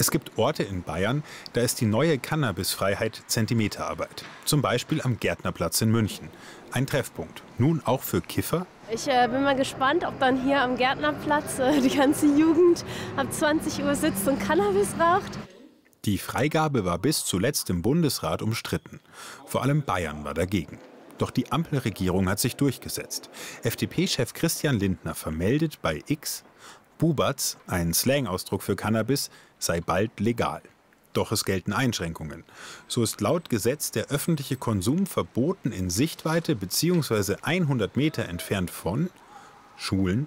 Es gibt Orte in Bayern, da ist die neue Cannabisfreiheit Zentimeterarbeit. Zum Beispiel am Gärtnerplatz in München. Ein Treffpunkt. Nun auch für Kiffer? Ich äh, bin mal gespannt, ob dann hier am Gärtnerplatz äh, die ganze Jugend ab 20 Uhr sitzt und Cannabis raucht. Die Freigabe war bis zuletzt im Bundesrat umstritten. Vor allem Bayern war dagegen. Doch die Ampelregierung hat sich durchgesetzt. FDP-Chef Christian Lindner vermeldet bei X, Bubatz, ein Slangausdruck für Cannabis, sei bald legal. Doch es gelten Einschränkungen. So ist laut Gesetz der öffentliche Konsum verboten in Sichtweite bzw. 100 Meter entfernt von Schulen,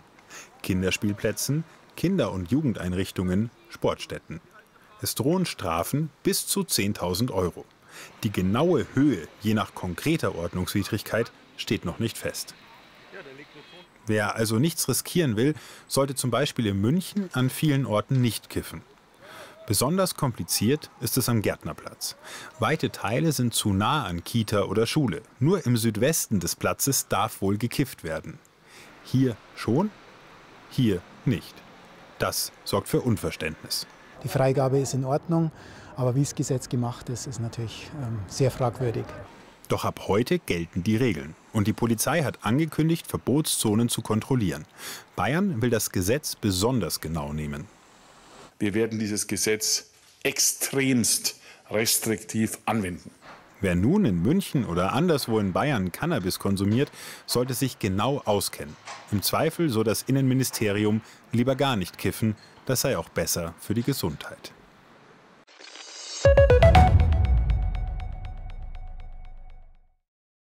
Kinderspielplätzen, Kinder- und Jugendeinrichtungen, Sportstätten. Es drohen Strafen bis zu 10.000 Euro. Die genaue Höhe, je nach konkreter Ordnungswidrigkeit, steht noch nicht fest. Wer also nichts riskieren will, sollte zum Beispiel in München an vielen Orten nicht kiffen. Besonders kompliziert ist es am Gärtnerplatz. Weite Teile sind zu nah an Kita oder Schule. Nur im Südwesten des Platzes darf wohl gekifft werden. Hier schon, hier nicht. Das sorgt für Unverständnis. Die Freigabe ist in Ordnung, aber wie das Gesetz gemacht ist, ist natürlich ähm, sehr fragwürdig. Doch ab heute gelten die Regeln. Und die Polizei hat angekündigt, Verbotszonen zu kontrollieren. Bayern will das Gesetz besonders genau nehmen. Wir werden dieses Gesetz extremst restriktiv anwenden. Wer nun in München oder anderswo in Bayern Cannabis konsumiert, sollte sich genau auskennen. Im Zweifel, so das Innenministerium, lieber gar nicht kiffen, das sei auch besser für die Gesundheit.